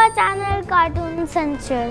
our channel Cartoon Central.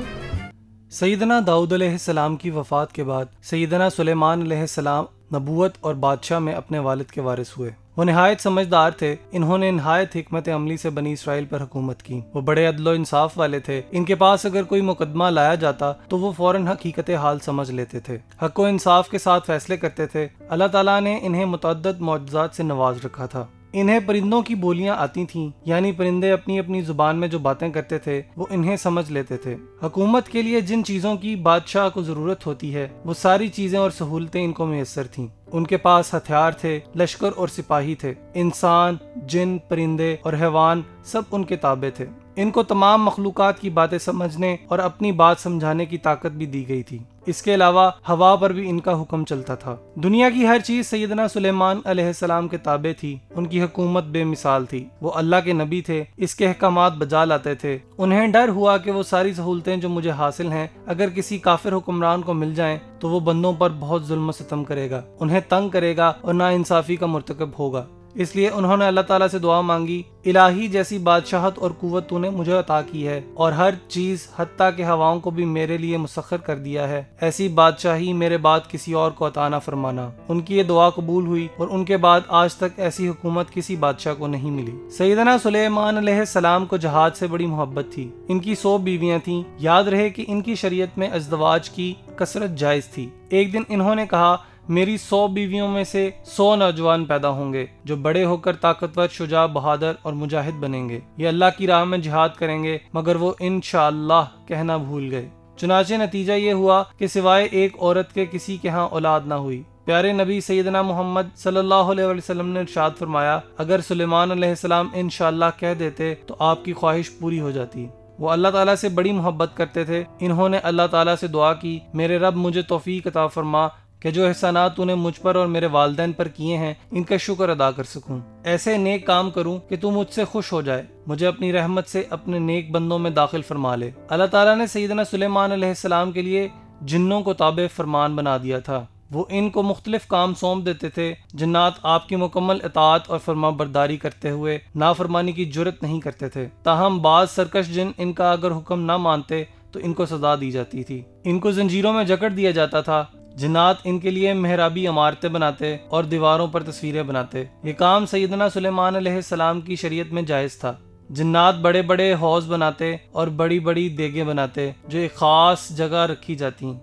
سیدنا داؤد علیہ السلام کی وفات کے بعد سیدنا سلیمان علیہ السلام نبوت اور بادشاہ میں اپنے والد کے وارث ہوئے۔ وہ نہایت سمجھدار تھے۔ انہوں نے نہایت حکمت عملی سے بنی اسرائیل پر حکومت کی۔ وہ بڑے عدل و انصاف والے تھے۔ ان کے پاس اگر کوئی مقدمہ لایا جاتا تو وہ فوراً حقیقت حال سمجھ لیتے تھے۔ حق و انصاف کے ساتھ فیصلے کرتے تھے۔ اللہ تعالیٰ نے انہیں متعدد معجزات سے نواز رکھا تھا۔ انہیں پرندوں کی بولیاں آتی تھیں یعنی پرندے اپنی اپنی زبان میں جو باتیں کرتے تھے، وہ انہیں سمجھ لیتے تھے۔ حکومت کے لیے جن چیزوں کی بادشاہ کو ضرورت ہوتی ہے، وہ ساری چیزیں اور سہولتیں ان کو میسر تھیں۔ ان کے پاس ہتھیار تھے، لشکر اور سپاہی تھے۔ انسان، جن، پرندے اور حیوان سب ان کے تابع تھے۔ ان کو تمام مخلوقات کی باتیں سمجھنے اور اپنی بات سمجھانے کی طاقت بھی دی گئی تھی۔ اس کے علاوہ ہوا پر بھی ان کا حکم چلتا تھا۔ دنیا کی ہر چیز سیدنا سلیمان علیہ السلام کے تابع تھی۔ ان کی حکومت بے مثال تھی۔ وہ اللہ کے نبی تھے۔ اس کے احکامات بجا لاتے تھے۔ انہیں ڈر ہوا کہ وہ ساری سہولتیں جو مجھے حاصل ہیں، اگر کسی کافر حکمران کو مل جائیں، تو وہ بندوں پر بہت ظلم و ستم کرے گا۔ انہیں تنگ کرے گا اور نا انصافی کا مرتکب ہوگا۔ اس لیے انہوں نے اللہ تعالیٰ سے دعا مانگی، الہی جیسی بادشاہت اور قوت تو نے مجھے عطا کی ہے، اور ہر چیز حتیٰ کہ ہواؤں کو بھی میرے لیے مسخر کر دیا ہے۔ ایسی بادشاہی میرے بعد کسی اور کو عطا نہ فرمانا۔ ان کی یہ دعا قبول ہوئی اور ان کے بعد آج تک ایسی حکومت کسی بادشاہ کو نہیں ملی۔ سیدنا سلیمان علیہ السلام کو جہاد سے بڑی محبت تھی۔ ان کی سو بیویاں تھیں۔ یاد رہے کہ ان کی شریعت میں ازدواج کی کثرت جائز تھی۔ ایک دن انہوں نے کہا میری سو بیویوں میں سے سو نوجوان پیدا ہوں گے جو بڑے ہو کر طاقتور، شجاع، بہادر اور مجاہد بنیں گے۔ یہ اللہ کی راہ میں جہاد کریں گے، مگر وہ انشاءاللہ کہنا بھول گئے۔ چنانچہ نتیجہ یہ ہوا کہ سوائے ایک عورت کے کسی کے ہاں اولاد نہ ہوئی۔ پیارے نبی سیدنا محمد صلی اللہ علیہ وسلم نے ارشاد فرمایا، اگر سلیمان علیہ السلام انشاءاللہ کہہ دیتے تو آپ کی خواہش پوری ہو جاتی۔ وہ اللہ تعالیٰ سے بڑی محبت کرتے تھے۔ انہوں نے اللہ تعالیٰ سے دعا کی، میرے رب مجھے توفیق عطا فرما کہ جو احسانات تو نے مجھ پر اور میرے والدین پر کیے ہیں، ان کا شکر ادا کر سکوں۔ ایسے نیک کام کروں کہ تو مجھ سے خوش ہو جائے، مجھے اپنی رحمت سے اپنے نیک بندوں میں داخل فرما لے۔ اللہ تعالیٰ نے سیدنا سلیمان علیہ السلام کے لیے جنوں کو تابع فرمان بنا دیا تھا۔ وہ ان کو مختلف کام سونپ دیتے تھے، جنات آپ کی مکمل اطاعت اور فرما برداری کرتے ہوئے نافرمانی کی جرت نہیں کرتے تھے۔ تاہم، بعض سرکش جن ان کا اگر حکم نہ مانتے تو ان کو سزا دی جاتی تھی۔ ان کو زنجیروں میں جکڑ دیا جاتا تھا۔ جنات ان کے لیے محرابی عمارتیں بناتے اور دیواروں پر تصویریں بناتے۔ یہ کام سیدنا سلیمان علیہ السلام کی شریعت میں جائز تھا۔ جنات بڑے بڑے حوض بناتے اور بڑی بڑی دیگیں بناتے جو ایک خاص جگہ رکھی جاتی۔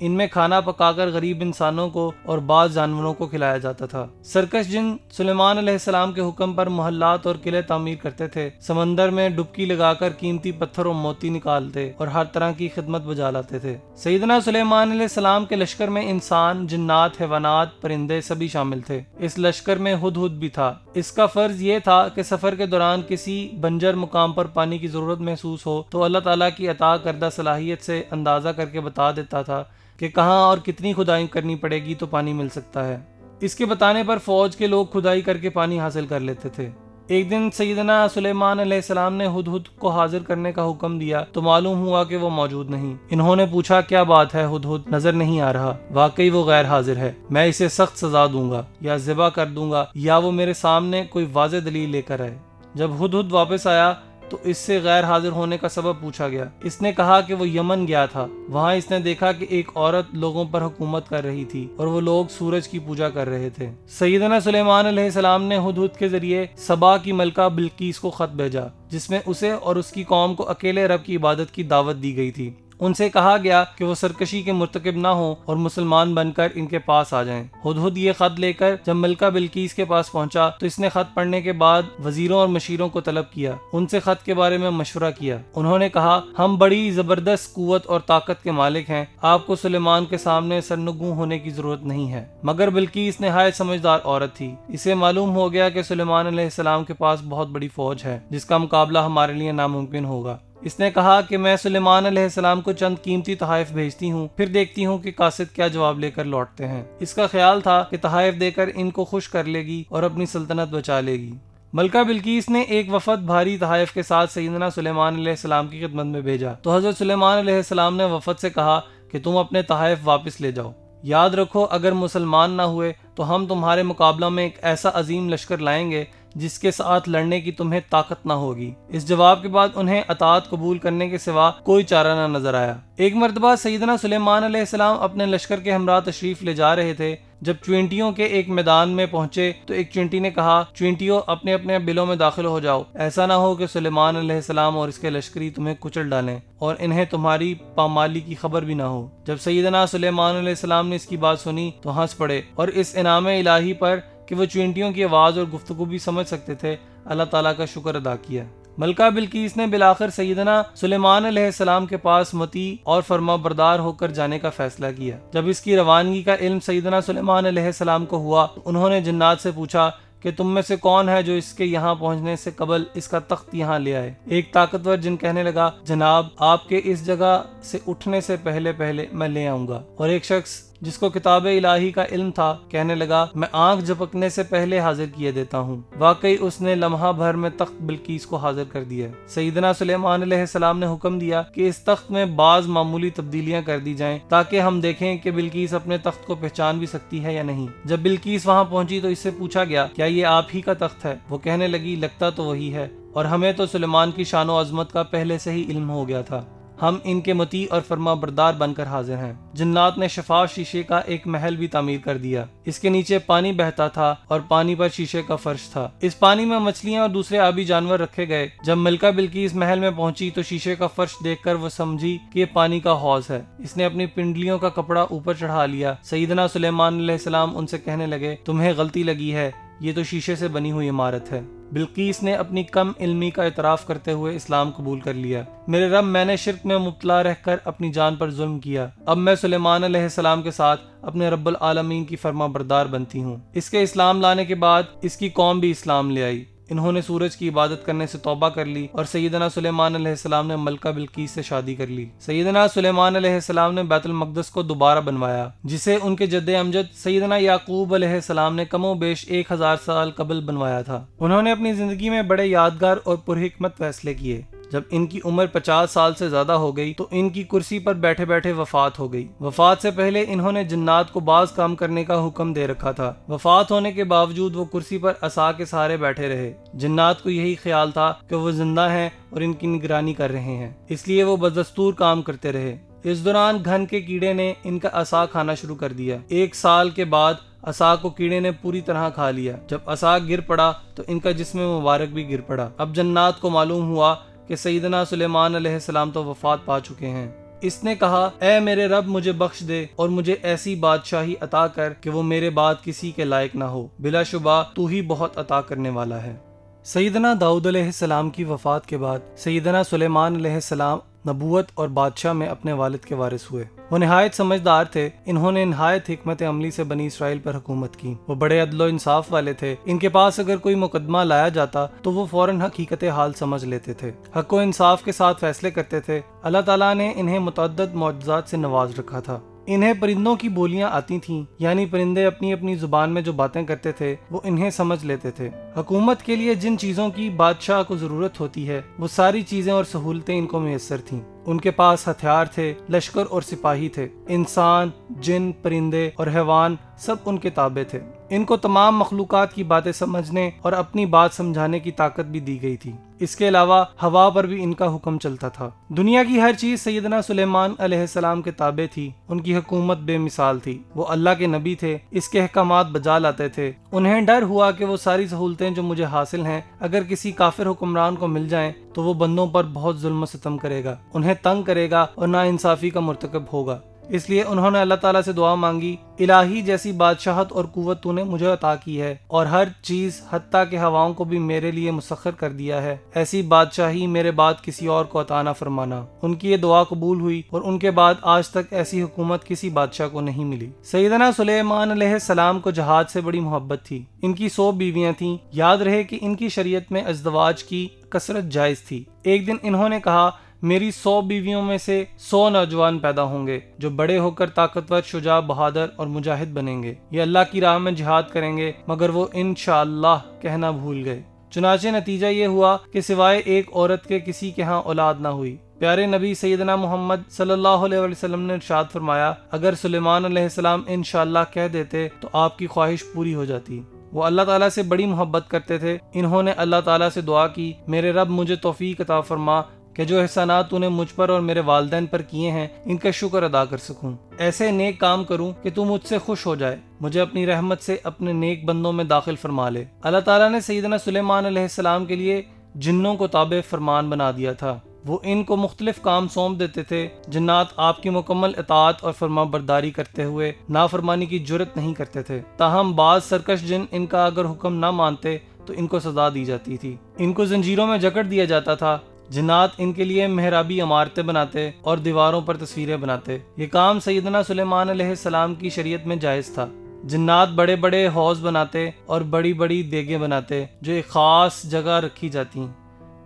ان میں کھانا پکا کر غریب انسانوں کو اور بعض جانوروں کو کھلایا جاتا تھا۔ سرکش جن سلیمان علیہ السلام کے حکم پر محلات اور قلعے تعمیر کرتے تھے، سمندر میں ڈبکی لگا کر قیمتی پتھر اور موتی نکالتے اور ہر طرح کی خدمت بجا لاتے تھے۔ سیدنا سلیمان علیہ السلام کے لشکر میں انسان، جنات، حیوانات، پرندے سبھی شامل تھے۔ اس لشکر میں ہد ہد بھی تھا۔ اس کا فرض یہ تھا کہ سفر کے دوران کسی بنجر مقام پر پانی کی ضرورت محسوس ہو تو اللہ تعالیٰ کی عطا کردہ صلاحیت سے اندازہ کر کے بتا دیتا تھا کہ کہاں اور کتنی کھدائی کرنی پڑے گی تو پانی مل سکتا ہے۔ اس کے بتانے پر فوج کے لوگ کھدائی کر کے پانی حاصل کر لیتے تھے۔ ایک دن سیدنا سلیمان علیہ السلام نے ہد ہد کو حاضر کرنے کا حکم دیا تو معلوم ہوا کہ وہ موجود نہیں۔ انہوں نے پوچھا، کیا بات ہے ہد ہد نظر نہیں آ رہا۔ واقعی وہ غیر حاضر ہے۔ میں اسے سخت سزا دوں گا یا ذبح کر دوں گا یا وہ میرے سامنے کوئی واضح دلیل لے کر آئے۔ جب ہد ہد واپس آیا تو اس سے غیر حاضر ہونے کا سبب پوچھا گیا۔ اس نے کہا کہ وہ یمن گیا تھا۔ وہاں اس نے دیکھا کہ ایک عورت لوگوں پر حکومت کر رہی تھی اور وہ لوگ سورج کی پوجا کر رہے تھے۔ سیدنا سلیمان علیہ السلام نے ہد کے ذریعے سبا کی ملکہ بلکیس کو خط بھیجا، جس میں اسے اور اس کی قوم کو اکیلے رب کی عبادت کی دعوت دی گئی تھی۔ ان سے کہا گیا کہ وہ سرکشی کے مرتکب نہ ہوں اور مسلمان بن کر ان کے پاس آ جائیں۔ ہد ہد یہ خط لے کر جب ملکہ بلکیس کے پاس پہنچا تو اس نے خط پڑھنے کے بعد وزیروں اور مشیروں کو طلب کیا۔ ان سے خط کے بارے میں مشورہ کیا۔ انہوں نے کہا، ہم بڑی زبردست قوت اور طاقت کے مالک ہیں۔ آپ کو سلیمان کے سامنے سرنگوں ہونے کی ضرورت نہیں ہے۔ مگر بلکیس نہایت سمجھدار عورت تھی۔ اسے معلوم ہو گیا کہ سلیمان علیہ السلام کے پاس بہت بڑی فوج ہے، جس کا مقابلہ ہمارے لیے ناممکن ہوگا۔ اس نے کہا کہ میں سلیمان علیہ السلام کو چند قیمتی تحائف بھیجتی ہوں، پھر دیکھتی ہوں کہ قاصد کیا جواب لے کر لوٹتے ہیں۔ اس کا خیال تھا کہ تحائف دے کر ان کو خوش کر لے گی اور اپنی سلطنت بچا لے گی۔ ملکہ بلکیس نے ایک وفد بھاری تحائف کے ساتھ سیدنا سلیمان علیہ السلام کی خدمت میں بھیجا۔ تو حضرت سلیمان علیہ السلام نے وفد سے کہا کہ تم اپنے تحائف واپس لے جاؤ۔ یاد رکھو، اگر مسلمان نہ ہوئے تو ہم تمہارے مقابلہ میں ایک ایسا عظیم لشکر لائیں گے جس کے ساتھ لڑنے کی تمہیں طاقت نہ ہوگی۔ اس جواب کے بعد انہیں اطاعت قبول کرنے کے سوا کوئی چارہ نہ نظر آیا۔ ایک مرتبہ سیدنا سلیمان علیہ السلام اپنے لشکر کے ہمراہ تشریف لے جا رہے تھے۔ جب چوینٹیوں کے ایک میدان میں پہنچے تو ایک چوینٹی نے کہا، چوینٹیوں، اپنے اپنے بلوں میں داخل ہو جاؤ۔ ایسا نہ ہو کہ سلیمان علیہ السلام اور اس کے لشکری تمہیں کچل ڈالیں اور انہیں تمہاری پامالی کی خبر بھی نہ ہو۔ جب سیدنا سلیمان علیہ السلام نے اس کی بات سنی تو ہنس پڑے اور اس انعام الہی پر کہ وہ چوینٹیوں کی آواز اور گفتگو بھی سمجھ سکتے تھے۔ اللہ تعالیٰ کا شکر ادا کیا۔ ملکہ بلکیس نے بلاخر سیدنا سلیمان علیہ السلام کے پاس متی اور فرما بردار ہو کر جانے کا فیصلہ کیا۔ جب اس کی روانگی کا علم سیدنا سلیمان علیہ السلام کو ہوا، انہوں نے جنات سے پوچھا کہ تم میں سے کون ہے جو اس کے یہاں پہنچنے سے قبل اس کا تخت یہاں لے آئے۔ ایک طاقتور جن کہنے لگا، جناب، آپ کے اس جگہ سے اٹھنے سے پہلے پہلے میں لے آؤں گا۔ اور ایک شخص جس کو کتاب الہی کا علم تھا، کہنے لگا، میں آنکھ جھپکنے سے پہلے حاضر کیے دیتا ہوں۔ واقعی اس نے لمحہ بھر میں تخت بلکیس کو حاضر کر دیا سیدنا سلیمان علیہ السلام نے حکم دیا کہ اس تخت میں بعض معمولی تبدیلیاں کر دی جائیں، تاکہ ہم دیکھیں کہ بلکیس اپنے تخت کو پہچان بھی سکتی ہے یا نہیں۔ جب بلکیس وہاں پہنچی تو اس سے پوچھا گیا، کیا یہ آپ ہی کا تخت ہے؟ وہ کہنے لگی، لگتا تو وہی ہے۔ اور ہمیں تو سلیمان کی شان و عظمت کا پہلے سے ہی علم ہو گیا تھا۔ ہم ان کے متی اور فرما بردار بن کر حاضر ہیں۔ جنات نے شفاف شیشے کا ایک محل بھی تعمیر کر دیا۔ اس کے نیچے پانی بہتا تھا اور پانی پر شیشے کا فرش تھا۔ اس پانی میں مچھلیاں اور دوسرے آبی جانور رکھے گئے۔ جب ملکہ بلکی اس محل میں پہنچی تو شیشے کا فرش دیکھ کر وہ سمجھی کہ یہ پانی کا حوض ہے۔ اس نے اپنی پنڈلیوں کا کپڑا اوپر چڑھا لیا۔ سیدنا سلیمان علیہ السلام ان سے کہنے لگے، تمہیں غلطی لگی ہے، یہ تو شیشے سے بنی ہوئی عمارت ہے۔ بلقیس نے اپنی کم علمی کا اعتراف کرتے ہوئے اسلام قبول کر لیا۔ میرے رب، میں نے شرک میں مبتلا رہ کر اپنی جان پر ظلم کیا۔ اب میں سلیمان علیہ السلام کے ساتھ اپنے رب العالمین کی فرما بردار بنتی ہوں۔ اس کے اسلام لانے کے بعد اس کی قوم بھی اسلام لے آئی۔ انہوں نے سورج کی عبادت کرنے سے توبہ کر لی اور سیدنا سلیمان علیہ السلام نے ملکہ بلقیس سے شادی کر لی۔ سیدنا سلیمان علیہ السلام نے بیت المقدس کو دوبارہ بنوایا، جسے ان کے جد امجد سیدنا یعقوب علیہ السلام نے کم و بیش ایک ہزار سال قبل بنوایا تھا۔ انہوں نے اپنی زندگی میں بڑے یادگار اور پرحکمت فیصلے کیے۔ جب ان کی عمر پچاس سال سے زیادہ ہو گئی تو ان کی کرسی پر بیٹھے بیٹھے وفات ہو گئی۔ وفات سے پہلے انہوں نے جنات کو بعض کام کرنے کا حکم دے رکھا تھا۔ وفات ہونے کے باوجود وہ کرسی پر اصا کے سہارے بیٹھے رہے۔ جنات کو یہی خیال تھا کہ وہ زندہ ہیں اور ان کی نگرانی کر رہے ہیں۔ اس لیے وہ بدستور کام کرتے رہے۔ اس دوران گھن کے کیڑے نے ان کا اصا کھانا شروع کر دیا۔ ایک سال کے بعد اصا کو کیڑے نے پوری طرح کھا لیا۔ جب اصا گر پڑا تو ان کا جسم مبارک بھی گر پڑا۔ اب جنات کو معلوم ہوا کہ سیدنا سلیمان علیہ السلام تو وفات پا چکے ہیں۔ اس نے کہا، اے میرے رب، مجھے بخش دے اور مجھے ایسی بادشاہی عطا کر کہ وہ میرے بعد کسی کے لائق نہ ہو۔ بلا شبہ تو ہی بہت عطا کرنے والا ہے۔ سیدنا داؤد علیہ السلام کی وفات کے بعد سیدنا سلیمان علیہ السلام نبوت اور بادشاہ میں اپنے والد کے وارث ہوئے۔ وہ نہایت سمجھدار تھے۔ انہوں نے نہایت حکمت عملی سے بنی اسرائیل پر حکومت کی۔ وہ بڑے عدل و انصاف والے تھے۔ ان کے پاس اگر کوئی مقدمہ لایا جاتا تو وہ فوراً حقیقت حال سمجھ لیتے تھے۔ حق و انصاف کے ساتھ فیصلے کرتے تھے۔ اللہ تعالیٰ نے انہیں متعدد معجزات سے نواز رکھا تھا۔ انہیں پرندوں کی بولیاں آتی تھیں۔ یعنی پرندے اپنی اپنی زبان میں جو باتیں کرتے تھے وہ انہیں سمجھ لیتے تھے۔ حکومت کے لیے جن چیزوں کی بادشاہ کو ضرورت ہوتی ہے وہ ساری چیزیں اور سہولتیں ان کو میسر تھیں۔ ان کے پاس ہتھیار تھے، لشکر اور سپاہی تھے۔ انسان، جن، پرندے اور حیوان سب ان کے تابع تھے۔ ان کو تمام مخلوقات کی باتیں سمجھنے اور اپنی بات سمجھانے کی طاقت بھی دی گئی تھی۔ اس کے علاوہ ہوا پر بھی ان کا حکم چلتا تھا۔ دنیا کی ہر چیز سیدنا سلیمان علیہ السلام کے تابع تھی، ان کی حکومت بے مثال تھی۔ وہ اللہ کے نبی تھے، اس کے احکامات بجا لاتے تھے۔ انہیں ڈر ہوا کہ وہ ساری سہولتیں جو مجھے حاصل ہیں، اگر کسی کافر حکمران کو مل جائیں، تو وہ بندوں پر بہت ظلم و ستم کرے گا۔ انہیں تنگ کرے گا اور نا انصافی کا مرتکب ہوگا۔ اس لیے انہوں نے اللہ تعالیٰ سے دعا مانگی، الہی جیسی بادشاہت اور قوت تو نے مجھے عطا کی ہے، اور ہر چیز حتیٰ کے ہواؤں کو بھی میرے لیے مسخر کر دیا ہے۔ ایسی بادشاہی میرے بعد کسی اور کو عطا نہ فرمانا۔ ان کی یہ دعا قبول ہوئی اور ان کے بعد آج تک ایسی حکومت کسی بادشاہ کو نہیں ملی۔ سیدنا سلیمان علیہ السلام کو جہاد سے بڑی محبت تھی۔ ان کی سو بیویاں تھیں۔ یاد رہے کہ ان کی شریعت میں ازدواج کی کثرت جائز تھی۔ ایک دن انہوں نے کہا میری سو بیویوں میں سے سو نوجوان پیدا ہوں گے جو بڑے ہو کر طاقتور، شجاع، بہادر اور مجاہد بنیں گے۔ یہ اللہ کی راہ میں جہاد کریں گے، مگر وہ انشاءاللہ کہنا بھول گئے۔ چنانچہ نتیجہ یہ ہوا کہ سوائے ایک عورت کے کسی کے ہاں اولاد نہ ہوئی۔ پیارے نبی سیدنا محمد صلی اللہ علیہ وسلم نے ارشاد فرمایا، اگر سلیمان علیہ السلام انشاءاللہ کہہ دیتے تو آپ کی خواہش پوری ہو جاتی۔ وہ اللہ تعالیٰ سے بڑی محبت کرتے تھے۔ انہوں نے اللہ تعالیٰ سے دعا کی، میرے رب مجھے توفیق عطا فرما۔ کہ جو احسانات تو نے مجھ پر اور میرے والدین پر کیے ہیں، ان کا شکر ادا کر سکوں۔ ایسے نیک کام کروں کہ تو مجھ سے خوش ہو جائے، مجھے اپنی رحمت سے اپنے نیک بندوں میں داخل فرما لے۔ اللہ تعالیٰ نے سیدنا سلیمان علیہ السلام کے لیے جنوں کو تابع فرمان بنا دیا تھا۔ وہ ان کو مختلف کام سونپ دیتے تھے، جنات آپ کی مکمل اطاعت اور فرما برداری کرتے ہوئے نافرمانی کی جرت نہیں کرتے تھے۔ تاہم، بعض سرکش جن ان کا اگر حکم نہ مانتے تو ان کو سزا دی جاتی تھی۔ ان کو زنجیروں میں جکڑ دیا جاتا تھا۔ جنات ان کے لیے محرابی عمارتیں بناتے اور دیواروں پر تصویریں بناتے۔ یہ کام سیدنا سلیمان علیہ السلام کی شریعت میں جائز تھا۔ جنات بڑے بڑے حوض بناتے اور بڑی بڑی دیگیں بناتے جو ایک خاص جگہ رکھی جاتی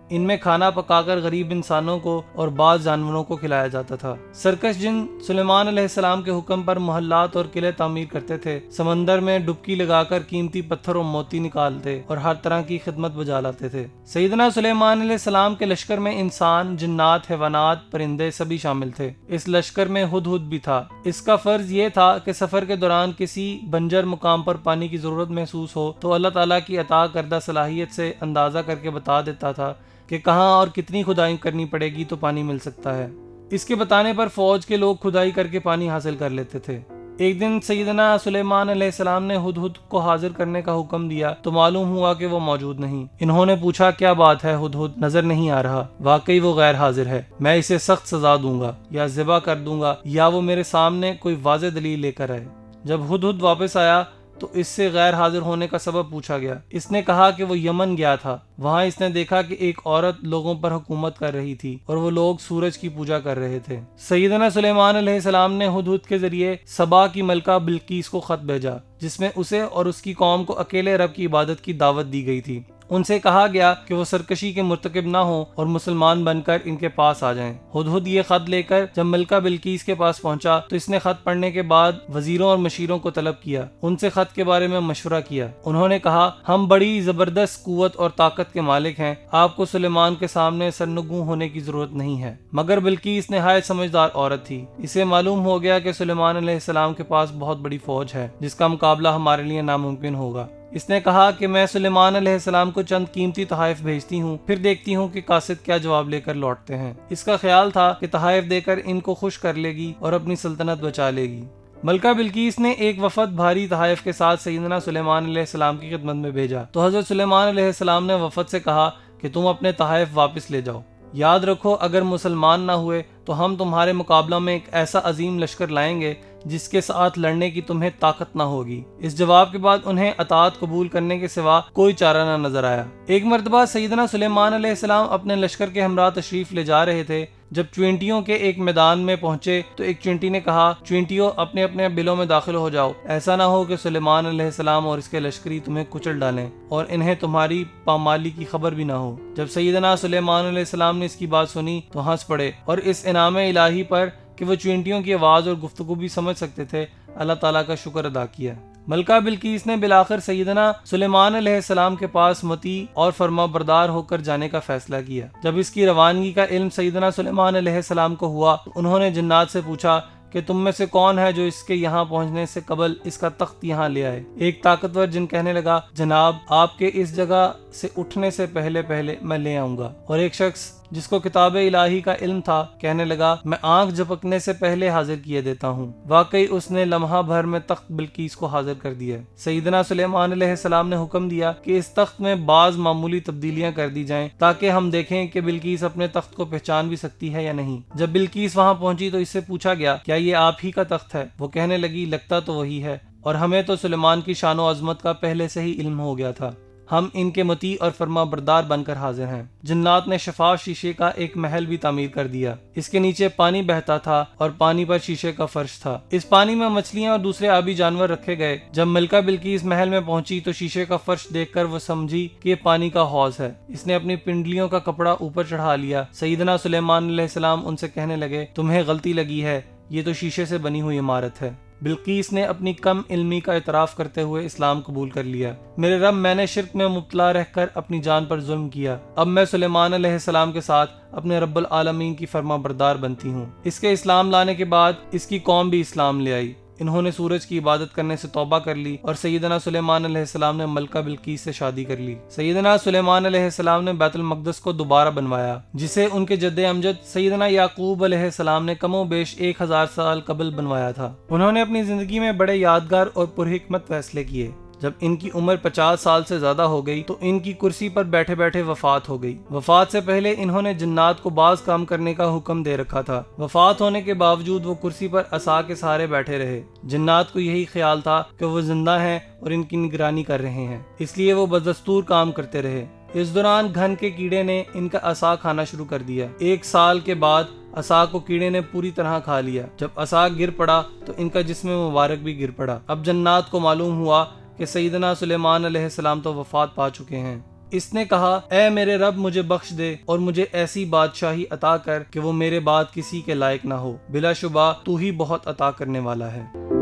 ان میں کھانا پکا کر غریب انسانوں کو اور بعض جانوروں کو کھلایا جاتا تھا۔ سرکش جن سلیمان علیہ السلام کے حکم پر محلات اور قلعے تعمیر کرتے تھے، سمندر میں ڈبکی لگا کر قیمتی پتھر اور موتی نکالتے اور ہر طرح کی خدمت بجا لاتے تھے۔ سیدنا سلیمان علیہ السلام کے لشکر میں انسان، جنات، حیوانات، پرندے سبھی شامل تھے۔ اس لشکر میں ہد ہد بھی تھا۔ اس کا فرض یہ تھا کہ سفر کے دوران کسی بنجر مقام پر پانی کی ضرورت محسوس ہو تو اللہ تعالیٰ کی عطا کردہ صلاحیت سے اندازہ کر کے بتا دیتا تھا کہ کہاں اور کتنی کھدائی کرنی پڑے گی تو پانی مل سکتا ہے۔ اس کے بتانے پر فوج کے لوگ کھدائی کر کے پانی حاصل کر لیتے تھے۔ ایک دن سیدنا سلیمان علیہ السلام نے ہد ہد کو حاضر کرنے کا حکم دیا تو معلوم ہوا کہ وہ موجود نہیں۔ انہوں نے پوچھا، کیا بات ہے؟ ہد ہد نظر نہیں آ رہا۔ واقعی وہ غیر حاضر ہے۔ میں اسے سخت سزا دوں گا یا ذبح کر دوں گا یا وہ میرے سامنے کوئی واضح دلیل لے کر آئے۔ جب ہد ہد واپس آیا تو اس سے غیر حاضر ہونے کا سبب پوچھا گیا۔ اس نے کہا کہ وہ یمن گیا تھا۔ وہاں اس نے دیکھا کہ ایک عورت لوگوں پر حکومت کر رہی تھی اور وہ لوگ سورج کی پوجا کر رہے تھے۔ سیدنا سلیمان علیہ السلام نے حدود کے ذریعے سبا کی ملکہ بلکیس کو خط بھیجا، جس میں اسے اور اس کی قوم کو اکیلے رب کی عبادت کی دعوت دی گئی تھی۔ ان سے کہا گیا کہ وہ سرکشی کے مرتکب نہ ہوں اور مسلمان بن کر ان کے پاس آ جائیں۔ ہد ہد یہ خط لے کر جب ملکہ بلکیس کے پاس پہنچا تو اس نے خط پڑھنے کے بعد وزیروں اور مشیروں کو طلب کیا، ان سے خط کے بارے میں مشورہ کیا۔ انہوں نے کہا، ہم بڑی زبردست قوت اور طاقت کے مالک ہیں، آپ کو سلیمان کے سامنے سرنگو ہونے کی ضرورت نہیں ہے۔ مگر بلکیس نہایت سمجھدار عورت تھی۔ اسے معلوم ہو گیا کہ سلیمان علیہ السلام کے پاس بہت بڑی فوج ہے، جس کا مقابلہ ہمارے لیے ناممکن ہوگا۔ اس نے کہا کہ میں سلیمان علیہ السلام کو چند قیمتی تحائف بھیجتی ہوں، پھر دیکھتی ہوں کہ قاصد کیا جواب لے کر لوٹتے ہیں۔ اس کا خیال تھا کہ تحائف دے کر ان کو خوش کر لے گی اور اپنی سلطنت بچا لے گی۔ ملکہ بلکیس نے ایک وفد بھاری تحائف کے ساتھ سیدنا سلیمان علیہ السلام کی خدمت میں بھیجا۔ تو حضرت سلیمان علیہ السلام نے وفد سے کہا کہ تم اپنے تحائف واپس لے جاؤ۔ یاد رکھو، اگر مسلمان نہ ہوئے تو ہم تمہارے مقابلہ میں ایک ایسا عظیم لشکر لائیں گے جس کے ساتھ لڑنے کی تمہیں طاقت نہ ہوگی۔ اس جواب کے بعد انہیں اطاعت قبول کرنے کے سوا کوئی چارہ نہ نظر آیا۔ ایک مرتبہ سیدنا سلیمان علیہ السلام اپنے لشکر کے ہمراہ تشریف لے جا رہے تھے۔ جب چوینٹیوں کے ایک میدان میں پہنچے تو ایک چوینٹی نے کہا، چوینٹیوں اپنے اپنے بلوں میں داخل ہو جاؤ۔ ایسا نہ ہو کہ سلیمان علیہ السلام اور اس کے لشکری تمہیں کچل ڈالیں اور انہیں تمہاری پامالی کی خبر بھی نہ ہو۔ جب سیدنا سلیمان علیہ السلام نے اس کی بات سنی تو ہنس پڑے اور اس انعام الہی پر کہ وہ چوینٹیوں کی آواز اور گفتگو بھی سمجھ سکتے تھے۔ اللہ تعالیٰ کا شکر ادا کیا۔ ملکہ بلکیس نے بلاخر سیدنا سلیمان علیہ السلام کے پاس متی اور فرما بردار ہو کر جانے کا فیصلہ کیا۔ جب اس کی روانگی کا علم سیدنا سلیمان علیہ السلام کو ہوا، انہوں نے جنات سے پوچھا کہ تم میں سے کون ہے جو اس کے یہاں پہنچنے سے قبل اس کا تخت یہاں لے آئے؟ ایک طاقتور جن کہنے لگا، جناب، آپ کے اس جگہ سے اٹھنے سے پہلے پہلے میں لے آؤں گا۔ اور ایک شخص جس کو کتاب الہی کا علم تھا، کہنے لگا، میں آنکھ جھپکنے سے پہلے حاضر کیے دیتا ہوں۔ واقعی اس نے لمحہ بھر میں تخت بلکیس کو حاضر کر دیا سیدنا سلیمان علیہ السلام نے حکم دیا کہ اس تخت میں بعض معمولی تبدیلیاں کر دی جائیں، تاکہ ہم دیکھیں کہ بلکیس اپنے تخت کو پہچان بھی سکتی ہے یا نہیں۔ جب بلکیس وہاں پہنچی تو اس سے پوچھا گیا، کیا یہ آپ ہی کا تخت ہے؟ وہ کہنے لگی، لگتا تو وہی ہے۔ اور ہمیں تو سلیمان کی شان و عظمت کا پہلے سے ہی علم ہو گیا تھا۔ ہم ان کے متی اور فرما بردار بن کر حاضر ہیں۔ جنات نے شفاف شیشے کا ایک محل بھی تعمیر کر دیا۔ اس کے نیچے پانی بہتا تھا اور پانی پر شیشے کا فرش تھا۔ اس پانی میں مچھلیاں اور دوسرے آبی جانور رکھے گئے۔ جب ملکہ بلکی اس محل میں پہنچی تو شیشے کا فرش دیکھ کر وہ سمجھی کہ یہ پانی کا حوض ہے۔ اس نے اپنی پنڈلیوں کا کپڑا اوپر چڑھا لیا۔ سیدنا سلیمان علیہ السلام ان سے کہنے لگے، تمہیں غلطی لگی ہے، یہ تو شیشے سے بنی ہوئی عمارت ہے۔ بلقیس نے اپنی کم علمی کا اعتراف کرتے ہوئے اسلام قبول کر لیا۔ میرے رب، میں نے شرک میں مبتلا رہ کر اپنی جان پر ظلم کیا۔ اب میں سلیمان علیہ السلام کے ساتھ اپنے رب العالمین کی فرما بردار بنتی ہوں۔ اس کے اسلام لانے کے بعد اس کی قوم بھی اسلام لے آئی۔ انہوں نے سورج کی عبادت کرنے سے توبہ کر لی اور سیدنا سلیمان علیہ السلام نے ملکہ بلقیس سے شادی کر لی۔ سیدنا سلیمان علیہ السلام نے بیت المقدس کو دوبارہ بنوایا، جسے ان کے جد امجد سیدنا یعقوب علیہ السلام نے کم و بیش ایک ہزار سال قبل بنوایا تھا۔ انہوں نے اپنی زندگی میں بڑے یادگار اور پرحکمت فیصلے کیے۔ جب ان کی عمر پچاس سال سے زیادہ ہو گئی تو ان کی کرسی پر بیٹھے بیٹھے وفات ہو گئی۔ وفات سے پہلے انہوں نے جنات کو بعض کام کرنے کا حکم دے رکھا تھا۔ وفات ہونے کے باوجود وہ کرسی پر اصا کے سہارے بیٹھے رہے۔ جنات کو یہی خیال تھا کہ وہ زندہ ہیں اور ان کی نگرانی کر رہے ہیں۔ اس لیے وہ بدستور کام کرتے رہے۔ اس دوران گھن کے کیڑے نے ان کا اصا کھانا شروع کر دیا۔ ایک سال کے بعد اصا کو کیڑے نے پوری طرح کھا لیا۔ جب اصا گر پڑا تو ان کا جسم مبارک بھی گر پڑا۔ اب جنات کو معلوم ہوا کہ سیدنا سلیمان علیہ السلام تو وفات پا چکے ہیں۔ اس نے کہا، اے میرے رب، مجھے بخش دے اور مجھے ایسی بادشاہی عطا کر کہ وہ میرے بعد کسی کے لائق نہ ہو۔ بلا شبہ تو ہی بہت عطا کرنے والا ہے۔